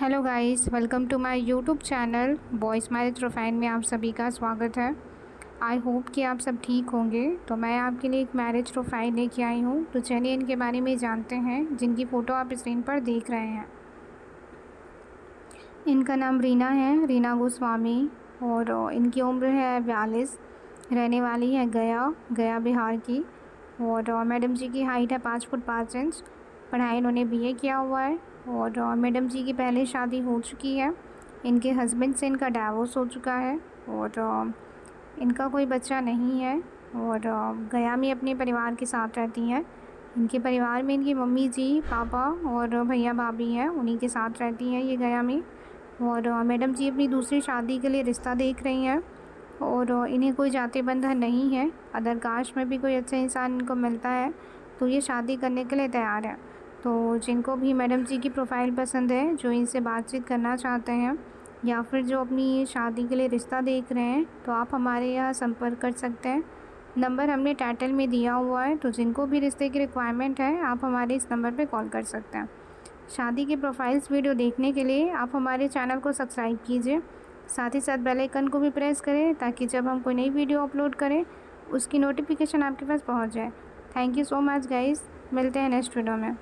Hello guys welcome to my YouTube channel boys marriage profile में आप सभी का स्वागत है। आई होप कि आप सब ठीक होंगे। तो मैं आपके लिए एक मैरिज प्रोफ़ाइल लेके आई हूँ। तो चलिए इनके बारे में जानते हैं, जिनकी फ़ोटो आप स्क्रीन पर देख रहे हैं। इनका नाम रीना है, रीना गोस्वामी। और इनकी उम्र है बयालीस, रहने वाली है गया गया बिहार की। और मैडम जी की हाइट है पाँच फुट पाँच इंच पढ़ाई इन्होंने बीए किया हुआ है और मैडम जी की पहले शादी हो चुकी है। इनके हस्बैंड से इनका डाइवोर्स हो चुका है और इनका कोई बच्चा नहीं है और गया में अपने परिवार के साथ रहती हैं। इनके परिवार में इनकी मम्मी जी, पापा और भैया भाभी हैं, उन्हीं के साथ रहती हैं ये गया में और मैडम जी अपनी दूसरी शादी के लिए रिश्ता देख रही हैं और इन्हें कोई जाति बंधन नहीं है। अदर कास्ट में भी कोई अच्छा इंसान इनको मिलता है तो ये शादी करने के लिए तैयार है। तो जिनको भी मैडम जी की प्रोफ़ाइल पसंद है, जो इनसे बातचीत करना चाहते हैं, या फिर जो अपनी शादी के लिए रिश्ता देख रहे हैं तो आप हमारे यहाँ संपर्क कर सकते हैं। नंबर हमने टाइटल में दिया हुआ है तो जिनको भी रिश्ते की रिक्वायरमेंट है, आप हमारे इस नंबर पर कॉल कर सकते हैं। शादी के प्रोफाइल्स वीडियो देखने के लिए आप हमारे चैनल को सब्सक्राइब कीजिए। साथ ही साथ बेल आइकन को भी प्रेस करें, ताकि जब हम कोई नई वीडियो अपलोड करें, उसकी नोटिफिकेशन आपके पास पहुँच जाए। Thank you so much guys, मिलते हैं नेक्स्ट वीडियो में।